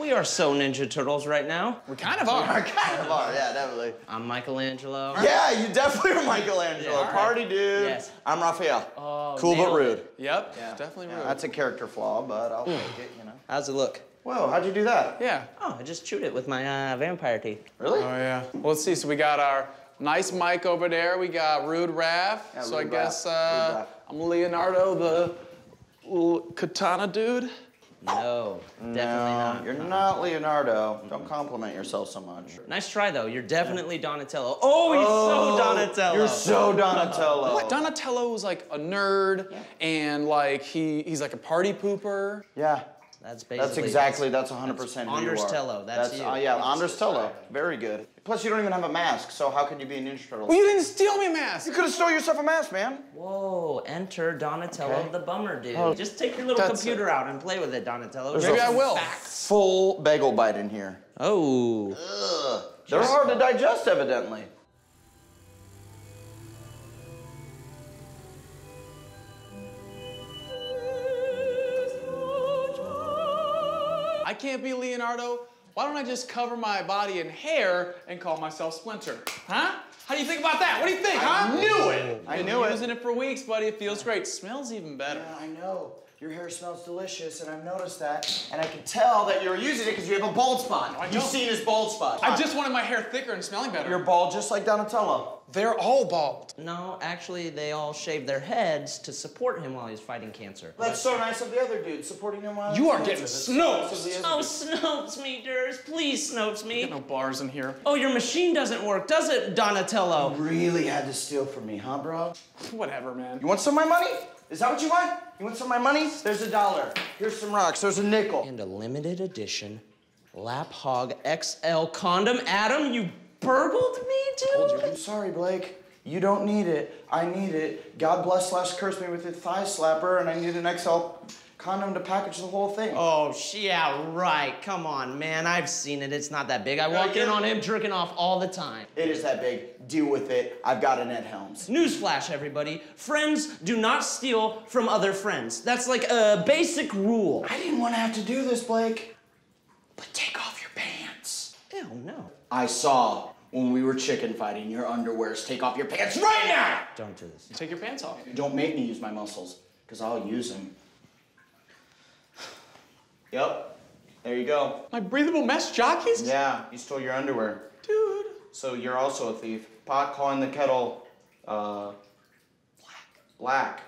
We are so Ninja Turtles right now. We kind of are. I kind of are, yeah, definitely. I'm Michelangelo. Yeah, you definitely are Michelangelo. Yeah. Party dude. Yes. I'm Raphael. Oh, cool but rude. it. Yep. Yeah. Definitely Yeah, rude. that's a character flaw, but I'll take it, you know. How's it look? Whoa, how'd you do that? yeah. Oh, I just chewed it with my uh, vampire teeth. Really? Oh yeah. Well, let's see. So we got our nice mic over there. We got Rude Raph. Yeah, so I Rude guess uh, I'm Leonardo, the katana dude. No, definitely no, not. you're not Leonardo. Don't compliment yourself so much. Nice try though. You're definitely Donatello. Oh, he's so oh, Donatello. You're so Donatello. What? Donatello was like a nerd, and like he he's like a party pooper. Yeah. That's basically. That's exactly, that's 100% who you Anders are. Tello, that's you. Uh, yeah, Anders Tello. Very good. Plus, you don't even have a mask, so how could you be a Ninja Turtle? Well, you didn't steal me a mask. You could have stole yourself a mask, man. Whoa, enter Donatello Okay. the bummer dude. Just take your little That's computer out and play with it, Donatello. There's Maybe a I will. Full bagel bite in here. Oh. Ugh. They're hard to digest, evidently. Can't be Leonardo. Why don't I just cover my body in hair and call myself Splinter? Huh? How do you think about that? What do you think, huh? I knew it. I Been knew it. using it for weeks, buddy. It feels great. Smells even better. Yeah, I know. Your hair smells delicious, and I've noticed that. And I can tell that you're using it because you have a bald spot. I You've know. seen his bald spot. I just wanted my hair thicker and smelling better. You're bald just like Donatello. They're all bald. No, actually, they all shave their heads to support him while he's fighting cancer. That's so nice of the other dude supporting him while You are getting That's so Snopes. nice of the other Oh. Snopes me, Ders. Please, Snopes me. No bars in here. Oh, your machine doesn't work, does it, Donatello? Really had to steal from me, huh, bro? Whatever, man. You want some of my money? Is that what you want? You want some of my money? There's a dollar. Here's some rocks. There's a nickel. And a limited edition Lap Hog XL condom. Adam, you burgled me, dude? I'm sorry, Blake. You don't need it. I need it. God bless slash curse me with a thigh slapper, and I need an XL condom to package the whole thing. Oh, sh- yeah, right. Come on, man. I've seen it. It's not that big. I walk in yeah. on him jerking off all the time. It is that big. Deal with it. I've got an Ed Helms. Newsflash, everybody. Friends do not steal from other friends. That's like a basic rule. I didn't want to have to do this, Blake. But take off your pants. Ew, no. I saw when we were chicken fighting your underwears. Take off your pants right now! Don't do this. Take your pants off. Don't make me use my muscles, because I'll use them. Yep. There you go. My breathable mesh jockeys? Yeah, you stole your underwear. Dude. So you're also a thief. Pot calling the kettle, uh, black. Black.